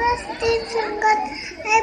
trust teaching God. I